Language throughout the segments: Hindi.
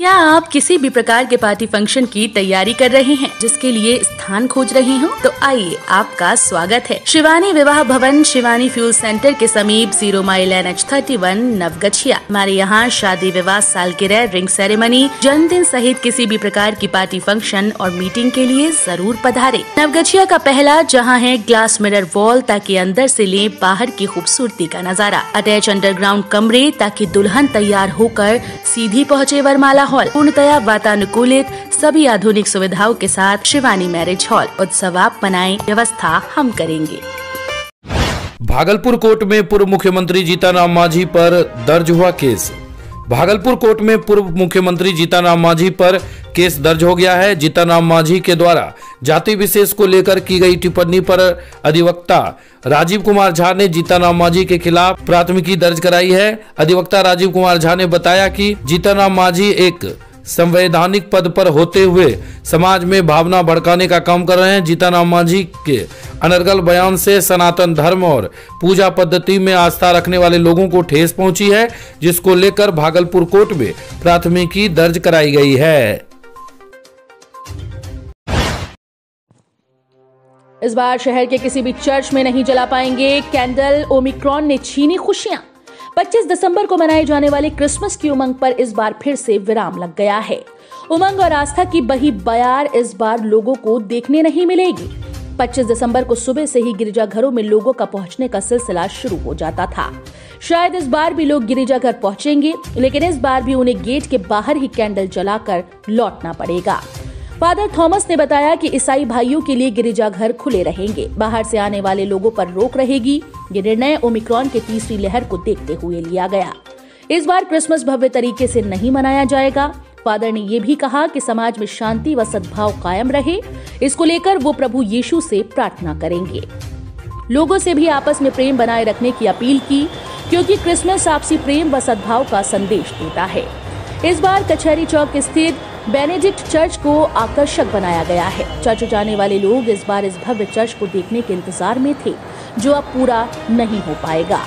क्या आप किसी भी प्रकार के पार्टी फ़ंक्शन की तैयारी कर रहे हैं, जिसके लिए स्थान खोज रहे हो? तो आइए, आपका स्वागत है। शिवानी विवाह भवन, शिवानी फ्यूल सेंटर के समीप zero mile N H thirty one Naugachia. हमारे यहाँ शादी विवाह सालगिरह रिंग सेरेमनी जन्मदिन सहित किसी भी प्रकार की पार्टी फ़ंक्शन और मीटिंग के लिए ज़रूर पधारे। नवगछिया का पहला, जहाँ है ग्लास मिरर वॉल ताकि अंदर से ले बाहर की खूबसूरती का नज़ारा। अटैच अंडरग्राउंड कमरे, ताकि दुल्हन तैयार होकर सीधी पहुँचे वरमाला हॉल पूर्णतया वातानुकूलित, सभी आधुनिक सुविधाओं के साथ शिवानी मैरिज हॉल। उत्सव आप मनाए, व्यवस्था हम करेंगे। भागलपुर कोर्ट में पूर्व मुख्यमंत्री जीताराम मांझी पर दर्ज हुआ केस। भागलपुर कोर्ट में पूर्व मुख्यमंत्री जीताराम मांझी पर केस दर्ज हो गया है। जीताराम मांझी के द्वारा जाति विशेष को लेकर की गई टिप्पणी पर अधिवक्ता राजीव कुमार झा ने जीताराम मांझी के खिलाफ प्राथमिकी दर्ज कराई है। अधिवक्ता राजीव कुमार झा ने बताया कि जीताराम मांझी एक संवैधानिक पद पर होते हुए समाज में भावना भड़काने का काम कर रहे हैं जीताराम मांझी के। अनर्गल बयान से सनातन धर्म और पूजा पद्धति में आस्था रखने वाले लोगों को ठेस पहुँची है, जिसको लेकर भागलपुर कोर्ट में प्राथमिकी दर्ज कराई गई है। इस बार शहर के किसी भी चर्च में नहीं जला पाएँगे कैंडल, ओमिक्रॉन ने छीनी खुशियाँ। 25 दिसंबर को मनाए जाने वाले क्रिसमस की उमंग पर इस बार फिर से विराम लग गया है। उमंग और आस्था की बही बयार इस बार लोगों को देखने नहीं मिलेगी। 25 दिसंबर को सुबह से ही गिरिजाघरों में लोगों का पहुँचने का सिलसिला शुरू हो जाता था। शायद इस बार भी लोग गिरिजाघर पहुँचेंगे, लेकिन इस बार भी उन्हें गेट के बाहर ही कैंडल जलाकर लौटना पड़ेगा। फादर थॉमस ने बताया कि ईसाई भाइयों के लिए गिरिजाघर खुले रहेंगे। बाहर से आने वाले लोगों पर रोक रहेगी। ये निर्णय ओमिक्रॉन के तीसरी लहर को देखते हुए लिया गया। इस बार क्रिसमस भव्य तरीके से नहीं मनाया जाएगा। फादर ने ये भी कहा कि समाज में शांति व सद्भाव कायम रहे। इसको लेकर वो प्रभु यीशु से प्रार्थना करेंगे। लोगों से भी आपस में प्रेम बनाए रखने की अपील की, क्योंकि क्रिसमस आपसी प्रेम व सद्भाव का संदेश देता है। इस बार कचहरी चौक स्थित बेनेडिक्ट चर्च को आकर्षक बनाया गया है। चर्च जाने वाले लोग इस बार इस भव्य चर्च को देखने के इंतज़ार में थे, जो अब पूरा नहीं हो पाएगा।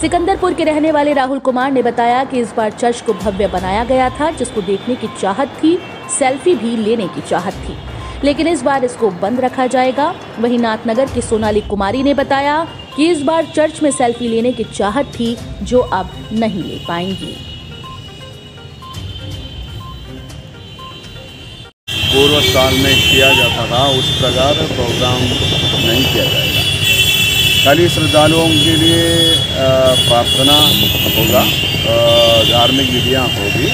सिकंदरपुर के रहने वाले राहुल कुमार ने बताया कि इस बार चर्च को भव्य बनाया गया था, जिसको देखने की चाहत थी, सेल्फी भी लेने की चाहत थी। लेकिन इस बार इसको बंद रखा जाएगा। वहीं नाथनगर की सोनाली कुमारी ने बताया कि इस बार चर्च में सेल्फी लेने की चाहत थी, जो अब नहीं ले पाएँगी। साल में किया जाता था, उस प्रकार प्रोग्राम नहीं किया जाएगा। खाली श्रद्धालुओं के लिए प्रार्थना होगा धार्मिक विधियाँ होगी,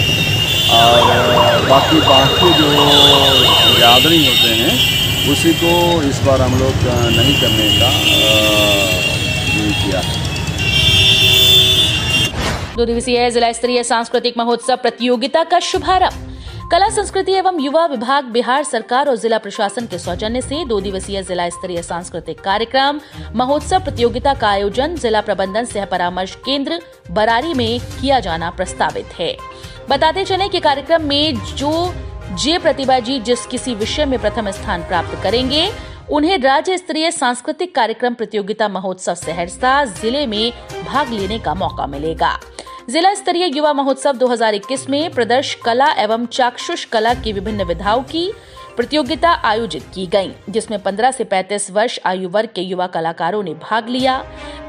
और बाकी बाकी जो गैदरिंग होते हैं, उसी को इस बार हम लोग नहीं करने का किया दो दिवसीय जिला स्तरीय सांस्कृतिक महोत्सव प्रतियोगिता का शुभारंभ। कला, संस्कृति एवं युवा विभाग, बिहार सरकार और जिला प्रशासन के सौजन्य से दो दिवसीय जिला स्तरीय सांस्कृतिक कार्यक्रम, महोत्सव प्रतियोगिता का आयोजन जिला प्रबंधन सह परामर्श केंद्र, बरारी में किया जाना प्रस्तावित है। बताते चले कि कार्यक्रम में जो जे प्रतिभा जी जिस किसी विषय में प्रथम स्थान प्राप्त करेंगे, उन्हें राज्य स्तरीय सांस्कृतिक कार्यक्रम प्रतियोगिता महोत्सव सहरसा ज़िले में भाग लेने का मौका मिलेगा। जिला स्तरीय युवा महोत्सव 2021 में प्रदर्श कला एवं चाक्षुष कला की विभिन्न विधाओं की प्रतियोगिता आयोजित की गई, जिसमें 15 से 35 वर्ष आयु वर्ग के युवा कलाकारों ने भाग लिया।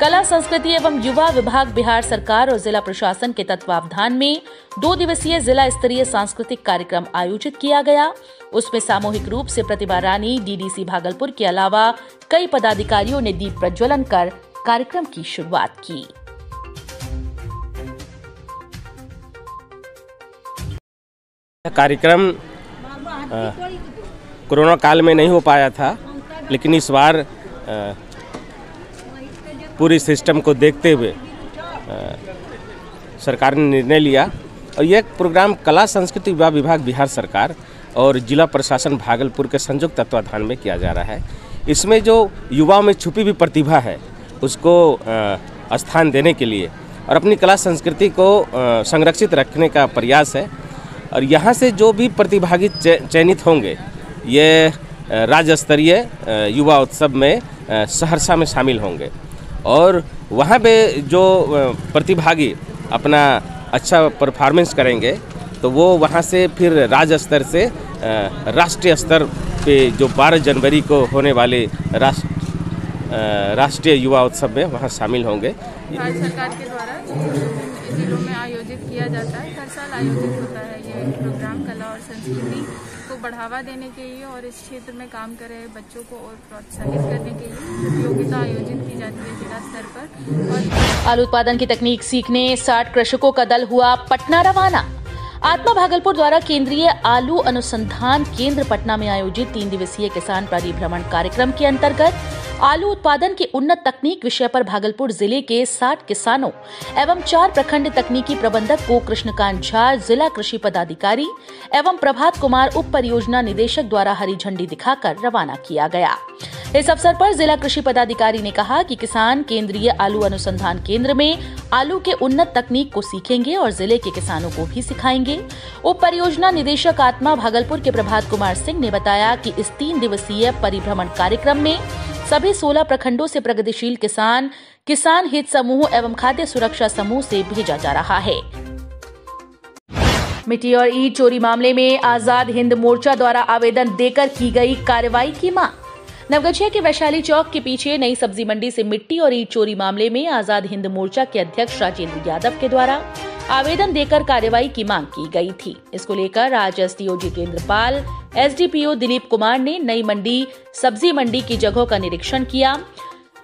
कला, संस्कृति एवं युवा विभाग बिहार सरकार और जिला प्रशासन के तत्वावधान में दो दिवसीय जिला स्तरीय सांस्कृतिक कार्यक्रम आयोजित किया गया। उसमें सामूहिक रूप से प्रतिभा रानी, डीडीसी भागलपुर के अलावा कई पदाधिकारियों ने दीप प्रज्वलन कर कार्यक्रम की शुरुआत की। कार्यक्रम कोरोना काल में नहीं हो पाया था, लेकिन इस बार पूरी सिस्टम को देखते हुए सरकार ने निर्णय लिया। और यह प्रोग्राम कला, संस्कृति विभाग विभाग, बिहार सरकार और जिला प्रशासन भागलपुर के संयुक्त तत्वाधान में किया जा रहा है। इसमें जो युवाओं में छुपी हुई प्रतिभा है, उसको स्थान देने के लिए और अपनी कला, संस्कृति को संरक्षित रखने का प्रयास है और यहाँ से जो भी प्रतिभागी चयनित होंगे, ये राज्य स्तरीय युवा उत्सव में सहरसा में शामिल होंगे। और वहाँ पे जो प्रतिभागी अपना अच्छा परफॉर्मेंस करेंगे तो वो वहाँ से फिर राज्य स्तर से राष्ट्रीय स्तर पे जो 12 जनवरी को होने वाले राष्ट्र राष्ट्रीय युवा उत्सव में वहाँ शामिल होंगे। सरकार के द्वारा? जिलों में आयोजित किया जाता है। हर साल आयोजित होता है ये प्रोग्राम कला और संस्कृति को बढ़ावा देने के लिए और इस क्षेत्र में काम कर रहे बच्चों को और प्रोत्साहित करने के लिए प्रतियोगिता आयोजित की जाती है जिला स्तर पर। और आलू उत्पादन की तकनीक सीखने, साठ कृषकों का दल हुआ पटना रवाना। आत्मा भागलपुर द्वारा केंद्रीय आलू अनुसंधान केंद्र पटना में आयोजित तीन दिवसीय किसान परिभ्रमण कार्यक्रम के अंतर्गत आलू उत्पादन की उन्नत तकनीक विषय पर भागलपुर ज़िले के 60 किसानों एवं चार प्रखंड तकनीकी प्रबंधक को कृष्णकांत झा जिला कृषि पदाधिकारी एवं प्रभात कुमार उप परियोजना निदेशक द्वारा हरी झंडी दिखाकर रवाना किया गया। इस अवसर पर जिला कृषि पदाधिकारी ने कहा कि किसान केंद्रीय आलू अनुसंधान केंद्र में आलू के उन्नत तकनीक को सीखेंगे और ज़िले के किसानों को भी सिखाएँगे। उप परियोजना निदेशक आत्मा भागलपुर के प्रभात कुमार सिंह ने बताया कि इस तीन दिवसीय परिभ्रमण कार्यक्रम में सभी 16 प्रखंडों से प्रगतिशील किसान किसान हित समूह एवं खाद्य सुरक्षा समूह से भेजा जा रहा है। मिट्टी और ईट चोरी मामले में आज़ाद हिंद मोर्चा द्वारा आवेदन देकर की गई कार्रवाई की मांग। नवगछिया के वैशाली चौक के पीछे नई सब्ज़ी मंडी से मिट्टी और ईट चोरी मामले में आज़ाद हिंद मोर्चा के अध्यक्ष राजेंद्र यादव के द्वारा आवेदन देकर कार्रवाई की मांग की गई थी। इसको लेकर आज एसडीओ जितेंद्र पाल एसडीपीओ दिलीप कुमार ने नई मंडी, सब्ज़ी मंडी की जगहों का निरीक्षण किया।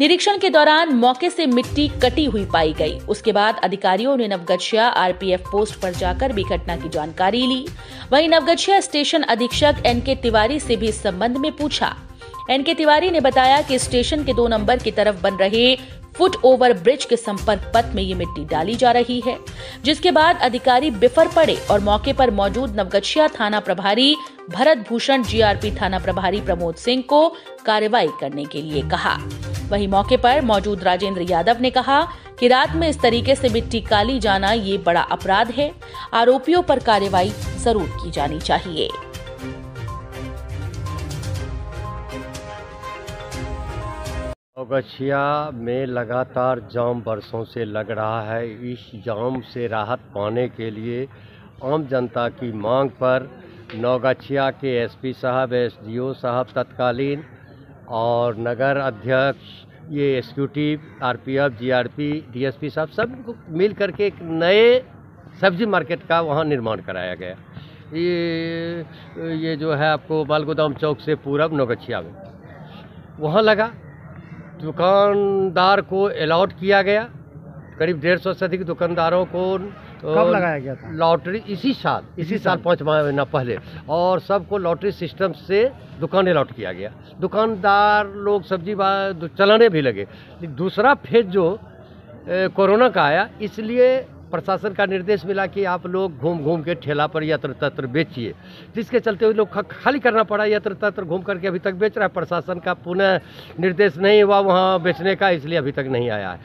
निरीक्षण के दौरान मौके से मिट्टी कटी हुई पाई गई। उसके बाद अधिकारियों ने नवगछिया आरपीएफ पोस्ट पर जाकर भी घटना की जानकारी ली। वहीं नवगछिया स्टेशन अधीक्षक एन के तिवारी से भी इस संबंध में पूछा। एन के तिवारी ने बताया कि स्टेशन के दो नंबर की तरफ़ बन रहे फुट ओवर ब्रिज के संपर्क पथ में ये मिट्टी डाली जा रही है, जिसके बाद अधिकारी बिफर पड़े और मौके पर मौजूद नवगछिया थाना प्रभारी भरत भूषण, जीआरपी थाना प्रभारी प्रमोद सिंह को कार्रवाई करने के लिए कहा। वहीं मौके पर मौजूद राजेंद्र यादव ने कहा कि रात में इस तरीके से मिट्टी काली जाना ये बड़ा अपराध है। आरोपियों पर कार्रवाई ज़रूर की जानी चाहिए। अगछिया में लगातार जाम बरसों से लग रहा है। इस जाम से राहत पाने के लिए आम जनता की मांग पर नौगछिया के एसपी साहब, एसडीओ साहब तत्कालीन और नगर अध्यक्ष, ये एग्जीक्यूटिव आरपीएफ जीआरपी डीएसपी साहब, सब मिल करके एक नए सब्ज़ी मार्केट का वहाँ निर्माण कराया गया। ये ये जो है आपको बाल गोदाम चौक से पूरब नौगछिया में। वहाँ लगा। दुकानदार को अलाउट किया गया। करीब डेढ़ सौ से अधिक दुकानदारों को कब लगाया गया था? लॉटरी इसी साल इसी इसी साल। पाँच महीना पहले। और सबको लॉटरी सिस्टम से दुकान अलाउट किया गया। दुकानदार लोग सब्ज़ी चलाने भी लगे। दूसरा फ़ेज़ जो कोरोना का आया इसलिए प्रशासन का निर्देश मिला कि आप लोग घूम घूम के ठेला पर यत्र तत्र बेचिए, जिसके चलते हुए लोग खाली करना पड़ा, यत्र तत्र घूम करके अभी तक बेच रहा है। प्रशासन का पुनः निर्देश नहीं हुआ वहाँ बेचने का, इसलिए अभी तक नहीं आया है।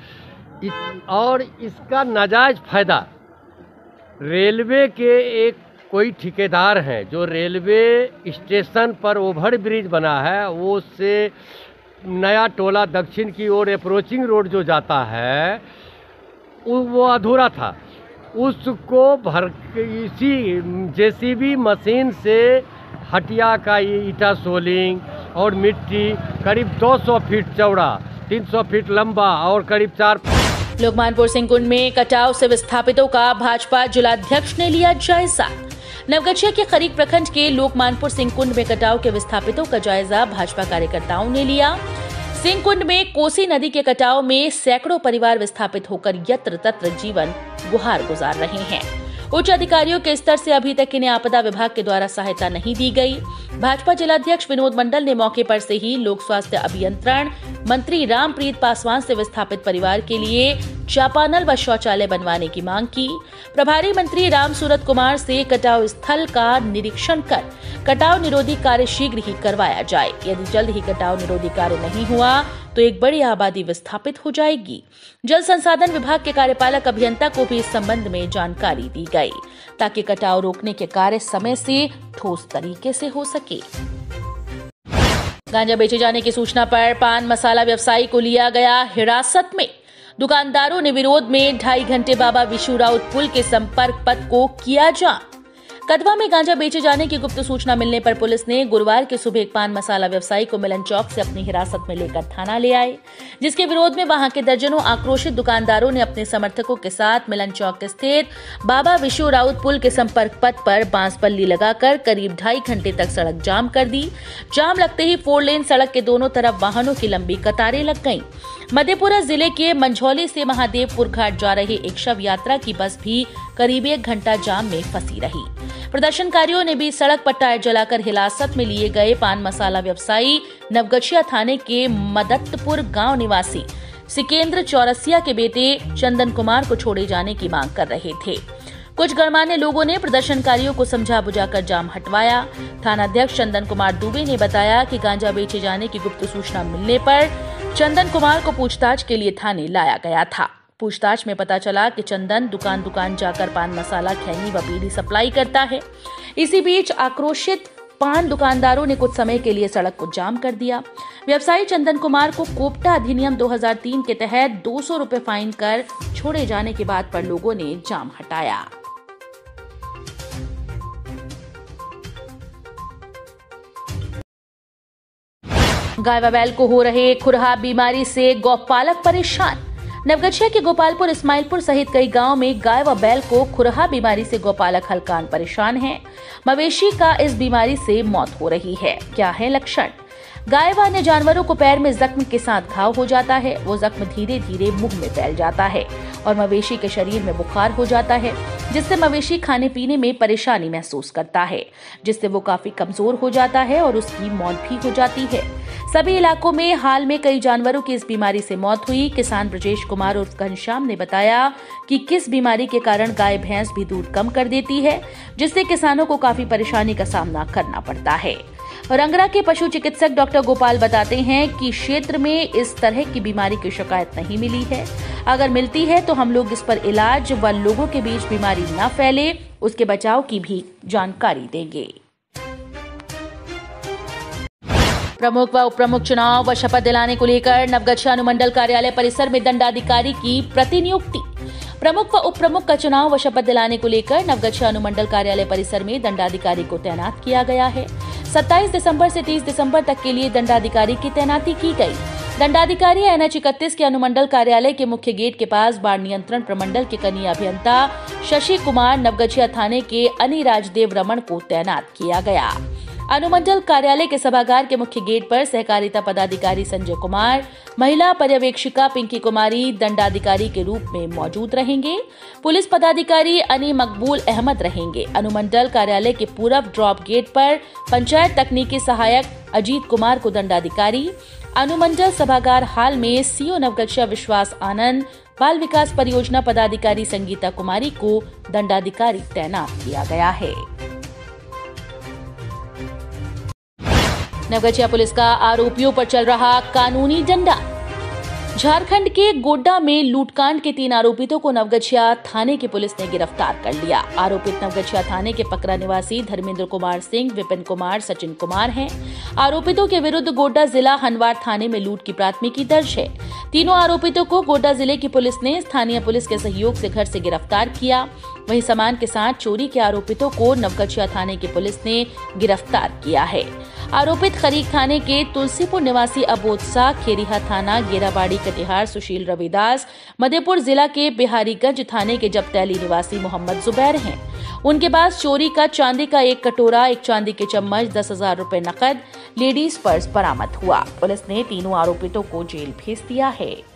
और इसका नाजायज फ़ायदा, रेलवे के एक कोई ठेकेदार हैं, जो रेलवे स्टेशन पर ओवर ब्रिज बना है वो से नया टोला दक्षिण की ओर अप्रोचिंग रोड जो जाता है वो अधूरा था। उसको भर इसी जेसीबी मशीन से हटिया का ये ईटा सोलिंग और मिट्टी करीब 200 फीट चौड़ा 300 फीट लंबा और करीब चार लोकमानपुर सिंह कुंड में कटाव से विस्थापितों का भाजपा जिलाध्यक्ष ने लिया जायजा। नवगछिया के खरीक प्रखंड के लोकमानपुर सिंह कुंड में कटाव के विस्थापितों का जायजा भाजपा कार्यकर्ताओं ने लिया। सिंह कुंड में कोसी नदी के कटाव में सैकड़ों परिवार विस्थापित होकर यत्र तत्र जीवन गुहार गुजार रहे हैं। उच्च अधिकारियों के स्तर से अभी तक इन्हें आपदा विभाग के द्वारा सहायता नहीं दी गई। भाजपा जिलाध्यक्ष विनोद मंडल ने मौके पर से ही लोक स्वास्थ्य अभियंत्रण मंत्री रामप्रीत पासवान से विस्थापित परिवार के लिए चापानल व शौचालय बनवाने की मांग की। प्रभारी मंत्री राम सूरत कुमार से कटाव स्थल का निरीक्षण कर कटाव निरोधी कार्य शीघ्र ही करवाया जाए। यदि जल्द ही कटाव निरोधी कार्य नहीं हुआ तो एक बड़ी आबादी विस्थापित हो जाएगी। जल संसाधन विभाग के कार्यपालक अभियंता को भी इस संबंध में जानकारी दी गई, ताकि कटाव रोकने के कार्य समय से ठोस तरीके से हो सके। गांजा बेचे जाने की सूचना पर पान मसाला व्यवसायी को लिया गया हिरासत में। दुकानदारों ने विरोध में ढाई घंटे बाबा विशु राउत पुल के संपर्क पथ को किया जाम। कदवा में गांजा बेचे जाने की गुप्त सूचना मिलने पर पुलिस ने गुरुवार के सुबह एक पान मसाला व्यवसायी को मिलन चौक से अपनी हिरासत में लेकर थाना ले आए, जिसके विरोध में वहाँ के दर्जनों आक्रोशित दुकानदारों ने अपने समर्थकों के साथ मिलन चौक स्थित बाबा विश्व राउत पुल के संपर्क पथ पर बाँस पल्ली लगाकर करीब ढाई घंटे तक सड़क जाम कर दी जाम लगते ही फोर लेन सड़क के दोनों तरफ़ वाहनों की लंबी कतारें लग गईं। मधेपुरा ज़िले के मंझौली से महादेवपुर घाट जा रही एक शव यात्रा की बस भी करीब एक घंटा जाम में फंसी रही प्रदर्शनकारियों ने भी सड़क पर टायर जलाकर हिरासत में लिए गए पान मसाला व्यवसायी नवगछिया थाने के मदत्तपुर गाँव निवासी सिकेंद्र चौरसिया के बेटे चंदन कुमार को छोड़े जाने की मांग कर रहे थे। कुछ गणमान्य लोगों ने प्रदर्शनकारियों को समझा बुझाकर जाम हटवाया। थानाध्यक्ष चंदन कुमार दुबे ने बताया कि गांजा बेचे जाने की गुप्त सूचना मिलने पर चंदन कुमार को पूछताछ के लिए थाने लाया गया था। पूछताछ में पता चला कि चंदन दुकान दुकान जाकर पान मसाला, खैनी व बीड़ी सप्लाई करता है। इसी बीच आक्रोशित पान दुकानदारों ने कुछ समय के लिए सड़क को जाम कर दिया। व्यवसायी चंदन कुमार को कोपटा अधिनियम 2003 के तहत दो सौ फाइन कर छोड़े जाने के बाद पर लोगों ने जाम हटाया। गाय बैल को हो रहे खुरहा बीमारी से गौपालक परेशान। नवगछिया के गोपालपुर इस्माइलपुर सहित कई गाँव में गाय व बैल को खुरहा बीमारी से गोपालक हलकान परेशान हैं। मवेशी का इस बीमारी से मौत हो रही है क्या है लक्षण गाय व अन्य जानवरों को पैर में जख्म के साथ घाव हो जाता है। वो जख्म धीरे धीरे मुँह में फैल जाता है और मवेशी के शरीर में बुखार हो जाता है, जिससे मवेशी खाने पीने में परेशानी महसूस करता है, जिससे वो काफ़ी कमज़ोर हो जाता है और उसकी मौत भी हो जाती है। सभी इलाकों में हाल में कई जानवरों की इस बीमारी से मौत हुई। किसान ब्रजेश कुमार उर्फ़ घनश्याम ने बताया कि किस बीमारी के कारण गाय भैंस भी दूध कम कर देती है, जिससे किसानों को काफ़ी परेशानी का सामना करना पड़ता है। रंगरा के पशु चिकित्सक डॉक्टर गोपाल बताते हैं कि क्षेत्र में इस तरह की बीमारी की शिकायत नहीं मिली है। अगर मिलती है तो हम लोग इस पर इलाज व लोगों के बीच बीमारी न फैले, उसके बचाव की भी जानकारी देंगे। प्रमुख व उप प्रमुख चुनाव व शपथ दिलाने को लेकर नवगछिया अनुमंडल कार्यालय परिसर में दंडाधिकारी की प्रतिनियुक्ति। प्रमुख व उप प्रमुख का चुनाव व शपथ दिलाने को लेकर नवगछिया अनुमंडल कार्यालय परिसर में दंडाधिकारी को तैनात किया गया है। 27 दिसंबर से 30 दिसंबर तक के लिए दंडाधिकारी की तैनाती की गई। दंडाधिकारी एन एच इकतीस के अनुमंडल कार्यालय के मुख्य गेट के पास बाढ़ नियंत्रण प्रमंडल के कनीय अभियंता शशि कुमार नवगछिया थाने के अनिराज राजदेव रमन को तैनात किया गया। अनुमंडल कार्यालय के सभागार के मुख्य गेट पर सहकारिता पदाधिकारी संजय कुमार, महिला पर्यवेक्षिका पिंकी कुमारी, दंडाधिकारी के रूप में मौजूद रहेंगे। पुलिस पदाधिकारी अनी मकबूल अहमद रहेंगे। अनुमंडल कार्यालय के पूर्व ड्रॉप गेट पर पंचायत तकनीकी सहायक अजीत कुमार को दंडाधिकारी, अनुमंडल सभागार हाल में सीओ नवगछिया विश्वास आनंद, बाल विकास परियोजना पदाधिकारी संगीता कुमारी को दंडाधिकारी तैनात किया गया है। नवगछिया पुलिस का आरोपियों पर चल रहा कानूनी डंडा। झारखंड के गोड्डा में लूटकांड के तीन आरोपितों को नवगछिया थाने की पुलिस ने गिरफ़्तार कर लिया। आरोपित नवगछिया थाने के पकड़ा निवासी धर्मेंद्र कुमार सिंह, विपिन कुमार, सचिन कुमार हैं। आरोपितों के विरुद्ध गोड्डा जिला हनवार थाने में लूट की प्राथमिकी दर्ज है। तीनों आरोपितों को गोड्डा ज़िले की पुलिस ने स्थानीय पुलिस के सहयोग से घर से गिरफ़्तार किया। वहीं सामान के साथ चोरी के आरोपितों को नवगछिया थाने की पुलिस ने गिरफ़्तार किया है। आरोपित खरीक थाने के तुलसीपुर निवासी अबोध शाह, खेरिहा थाना, गेराबाड़ी कटिहार, सुशील रविदास, मधेपुर जिला के बिहारीगंज थाने के जबतैली निवासी मोहम्मद जुबैर हैं। उनके पास चोरी का चांदी का एक कटोरा, एक चांदी के चम्मच, दस हज़ार रूपए नकद, लेडीज़ पर्स बरामद हुआ। पुलिस ने तीनों आरोपितों को जेल भेज दिया है।